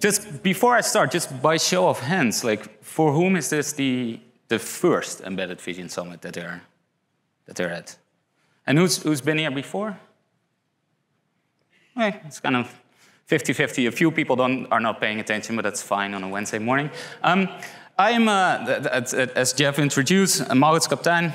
just before I start, just by show of hands, like for whom is this the the first embedded vision summit that they're that they're at? And who's who's been here before? Okay, it's kind of 50-50. A few people don't, are not paying attention, but that's fine on a Wednesday morning. Um, I'm, uh, as Jeff introduced, Maurits Kaptein.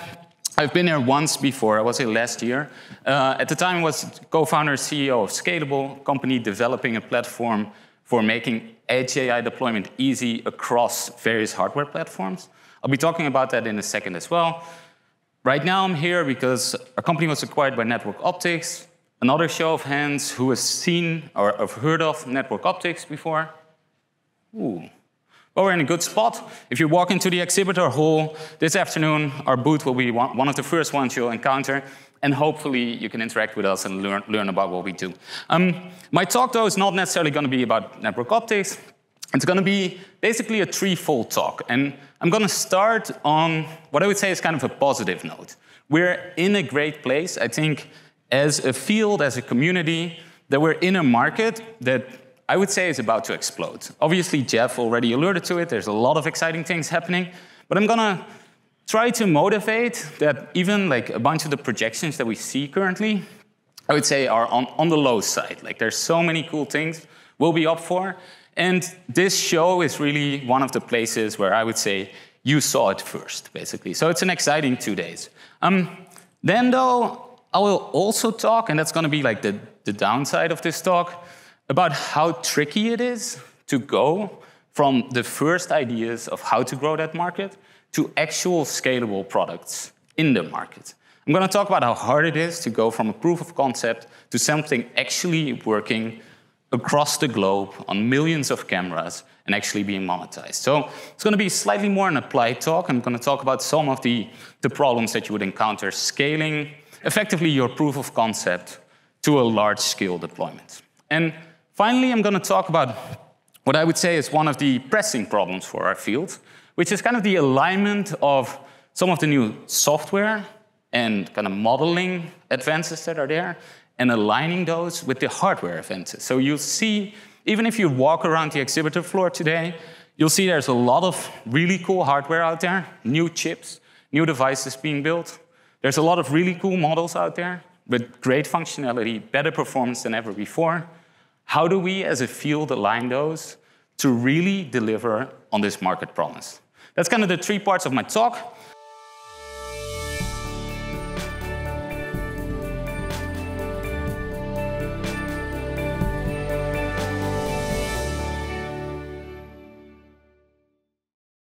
I've been here once before. I was here last year. Uh, at the time, I was co-founder CEO of Scailable, company developing a platform for making edge AI deployment easy across various hardware platforms. I'll be talking about that in a second as well. Right now, I'm here because our company was acquired by Network Optix. Another show of hands who has seen or have heard of Network Optix before? Ooh. Well, we're in a good spot. If you walk into the exhibitor hall this afternoon, our booth will be one of the first ones you'll encounter, and hopefully you can interact with us and learn, learn about what we do. Um, my talk, though, is not necessarily going to be about Network Optix. It's going to be basically a threefold talk, and I'm going to start on what I would say is kind of a positive note. We're in a great place. I think as a field, as a community, that we're in a market that I would say is about to explode. Obviously, Jeff already alluded to it. There's a lot of exciting things happening. But I'm going to try to motivate that even like a bunch of the projections that we see currently, I would say are on, on the low side. Like there's so many cool things we'll be up for. And this show is really one of the places where I would say you saw it first, basically. So it's an exciting two days. Um, then, though, I will also talk, and that's to be like the, the downside of this talk, about how tricky it is to go from the first ideas of how to grow that market to actual scalable products in the market. I'm going to talk about how hard it is to go from a proof of concept to something actually working across the globe on millions of cameras and actually being monetized. So it's going to be slightly more an applied talk. I'm going to talk about some of the, the problems that you would encounter scaling effectively your proof of concept to a large scale deployment. And finally, I'm going to talk about what I would say is one of the pressing problems for our field, which is kind of the alignment of some of the new software and kind of modeling advances that are there and aligning those with the hardware advances. So you'll see, even if you walk around the exhibitor floor today, you'll see there's a lot of really cool hardware out there, new chips, new devices being built. There's a lot of really cool models out there with great functionality, better performance than ever before. How do we as a field align those to really deliver on this market promise? That's kind of the three parts of my talk.